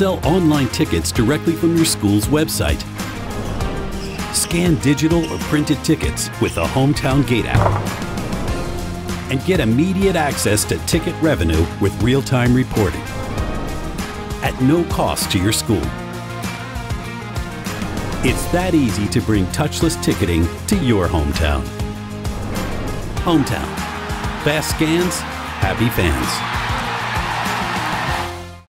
sell online tickets directly from your school's website. Scan digital or printed tickets with the Hometown Gate app. And get immediate access to ticket revenue with real time reporting at no cost to your school. It's that easy to bring touchless ticketing to your hometown. Hometown. Fast scans, happy fans.